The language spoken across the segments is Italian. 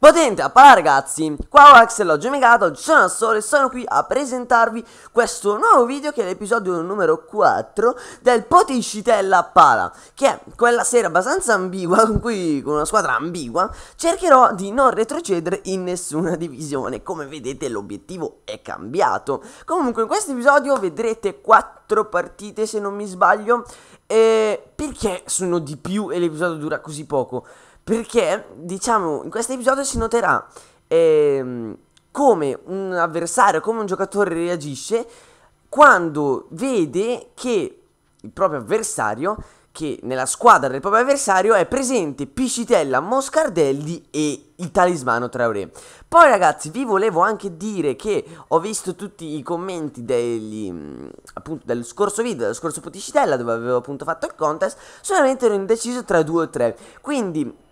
Potente, appala ragazzi, qua ho Megato, oggi sono al sole e sono qui a presentarvi questo nuovo video che è l'episodio numero 4 del Potiscitella Pala Che è quella serie abbastanza ambigua, con cui con una squadra ambigua cercherò di non retrocedere in nessuna divisione. Come vedete l'obiettivo è cambiato. Comunque in questo episodio vedrete 4 partite se non mi sbaglio e Perché sono di più e l'episodio dura così poco? Perché, diciamo, in questo episodio si noterà ehm, come un avversario, come un giocatore reagisce quando vede che il proprio avversario, che nella squadra del proprio avversario è presente Piscitella, Moscardelli e il talismano Traoré. Poi ragazzi vi volevo anche dire che ho visto tutti i commenti degli, appunto, dello scorso video, dello scorso Potiscitella dove avevo appunto fatto il contest, solamente ero indeciso tra due o tre. Quindi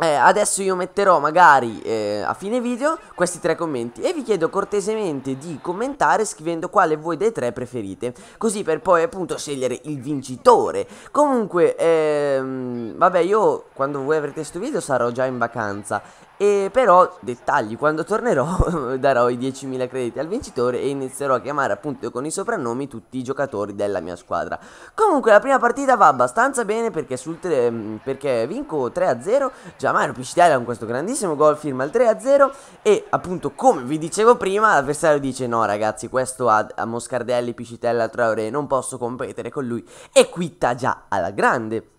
eh, adesso io metterò magari eh, a fine video questi tre commenti e vi chiedo cortesemente di commentare scrivendo quale voi dei tre preferite Così per poi appunto scegliere il vincitore. Comunque, ehm, vabbè io quando voi avrete questo video sarò già in vacanza e però, dettagli, quando tornerò darò i 10.000 crediti al vincitore e inizierò a chiamare appunto con i soprannomi tutti i giocatori della mia squadra. Comunque la prima partita va abbastanza bene perché, sul perché vinco 3-0, Giamaro Piscitella con questo grandissimo gol firma il 3-0 e appunto come vi dicevo prima l'avversario dice no ragazzi questo a, a Moscardelli, Piscitella, Traoré non posso competere con lui e quitta già alla grande.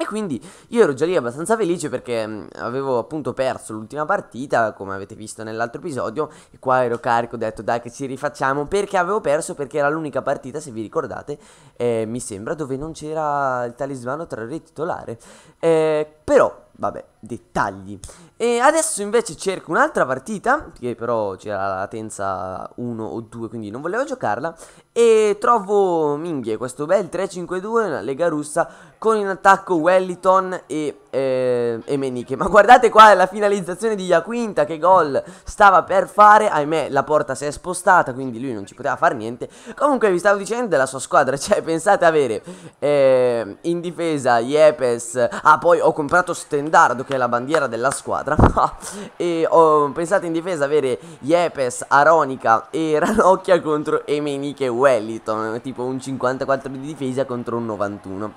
E quindi io ero già lì abbastanza felice perché mm, avevo appunto perso l'ultima partita, come avete visto nell'altro episodio, e qua ero carico, ho detto dai che ci rifacciamo, perché avevo perso, perché era l'unica partita, se vi ricordate, eh, mi sembra, dove non c'era il talismano tra il titolare. Eh, però Vabbè, dettagli. E adesso invece cerco un'altra partita, che però c'era la latenza 1 o 2, quindi non volevo giocarla. E trovo, minghie, questo bel 3-5-2 nella Lega Russa con in attacco Wellington e, eh, e Meniche. Ma guardate qua la finalizzazione di Iaquinta, che gol stava per fare. Ahimè, la porta si è spostata, quindi lui non ci poteva fare niente. Comunque vi stavo dicendo della sua squadra, cioè pensate avere eh, in difesa Yepes. Ah, poi ho comprato Stendardo che è la bandiera della squadra. E ho pensato in difesa avere Yepes, Aronica e Ranocchia contro Emeniche e Wellington tipo un 54 di difesa contro un 91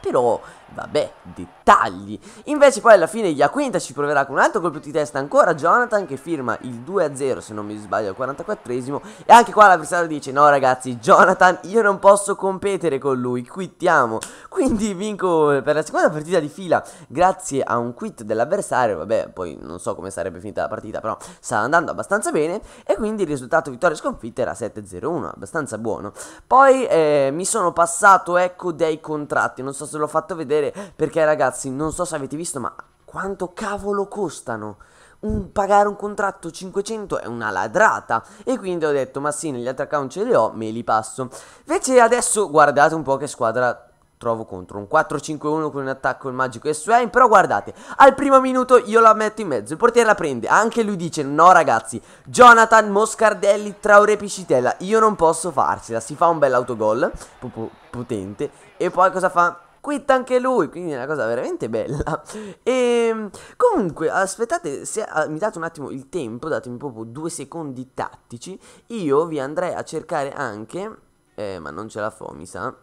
però, vabbè, dettagli. Invece poi alla fine Iaquinta ci proverà con un altro colpo di testa ancora Jonathan che firma il 2-0 se non mi sbaglio al 44esimo. E anche qua l'avversario dice no ragazzi, Jonathan io non posso competere con lui, quittiamo. Quindi vinco per la seconda partita di fila grazie a un quit dell'avversario. Vabbè, poi non so come sarebbe finita la partita, però sta andando abbastanza bene. E quindi il risultato vittoria sconfitta era 7-0-1, abbastanza buono. Poi eh, mi sono passato ecco dei contratti, non so se l'ho fatto vedere perché ragazzi non so se avete visto ma quanto cavolo costano? Un, pagare un contratto 500 è una ladrata. E quindi ho detto ma sì negli altri account ce li ho me li passo. Invece adesso guardate un po' che squadra trovo contro. Un 4-5-1 con un attacco il magico Swain però guardate al primo minuto io la metto in mezzo il portiere la prende anche lui dice no ragazzi Jonathan Moscardelli Traore Piscitella io non posso farcela. Si fa un bel autogol potente e poi cosa fa quitta anche lui, quindi è una cosa veramente bella. E ehm, comunque, aspettate, se uh, mi date un attimo il tempo, datemi proprio due secondi tattici, io vi andrei a cercare anche, eh, ma non ce la fo, mi sa.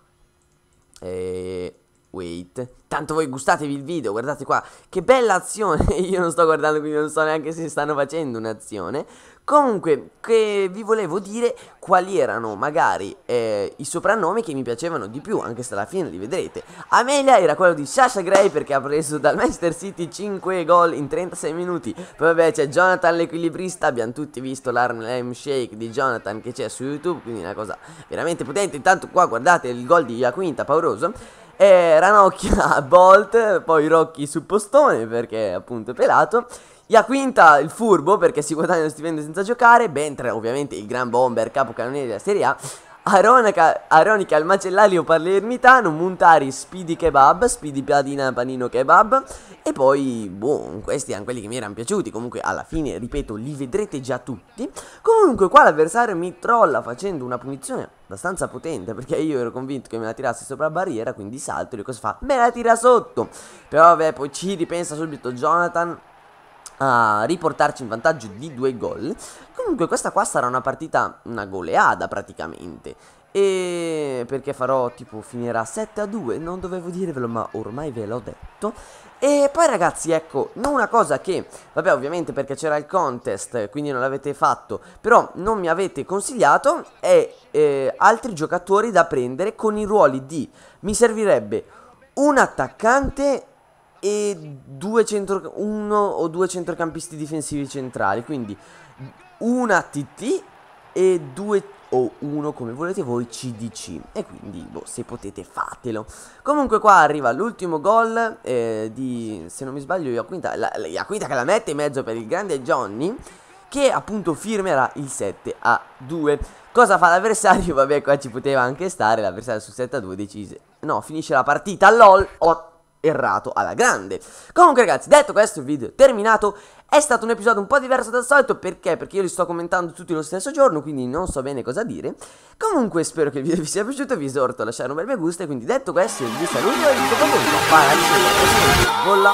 Eh, wait. Tanto voi gustatevi il video, guardate qua, che bella azione, io non sto guardando quindi non so neanche se stanno facendo un'azione. Comunque, che vi volevo dire quali erano magari eh, i soprannomi che mi piacevano di più, anche se alla fine li vedrete. Amelia era quello di Sasha Gray perché ha preso dal Manchester City 5 gol in 36 minuti. Poi vabbè c'è Jonathan l'equilibrista, abbiamo tutti visto l'Arnhem Shake di Jonathan che c'è su YouTube, quindi una cosa veramente potente. Intanto qua guardate il gol di Iaquinta, pauroso. E Ranocchia Bolt, poi Rocky su postone perché appunto è pelato. Iaquinta il furbo perché si guadagna lo stipendio senza giocare, mentre ovviamente il gran bomber capocannoniere della Serie A. Aronica, Aronica il macellario palermitano, Montari Speedy Kebab, Speedy Padina Panino Kebab e poi, boh, questi erano quelli che mi erano piaciuti, comunque alla fine, ripeto, li vedrete già tutti. Comunque qua l'avversario mi trolla facendo una punizione abbastanza potente perché io ero convinto che me la tirassi sopra la barriera, quindi salto e cosa fa? Me la tira sotto! Però vabbè, poi ci ripensa subito Jonathan a riportarci in vantaggio di due gol. Comunque questa qua sarà una partita, una goleada praticamente. E perché farò tipo finirà 7 a 2, non dovevo dirvelo ma ormai ve l'ho detto. E poi ragazzi ecco, una cosa che, vabbè ovviamente perché c'era il contest, quindi non l'avete fatto, però non mi avete consigliato, è eh, altri giocatori da prendere con i ruoli di, mi servirebbe un attaccante e centro, uno o due centrocampisti difensivi centrali, quindi una TT e due o uno come volete voi CDC e quindi boh, se potete fatelo. Comunque qua arriva l'ultimo gol eh, di se non mi sbaglio Iaquinta la, la Iaquinta che la mette in mezzo per il grande Johnny che appunto firmerà il 7 a 2 cosa fa l'avversario? Vabbè qua ci poteva anche stare l'avversario su 7 a 2 decise no finisce la partita lol oh, errato alla grande. Comunque ragazzi, detto questo il video è terminato. È stato un episodio un po' diverso dal solito perché? Perché io li sto commentando tutti lo stesso giorno, quindi non so bene cosa dire. Comunque spero che il video vi sia piaciuto, vi esorto a lasciare un bel mi gusto, e quindi detto questo vi saluto e vi dico comunque a fare la Vola!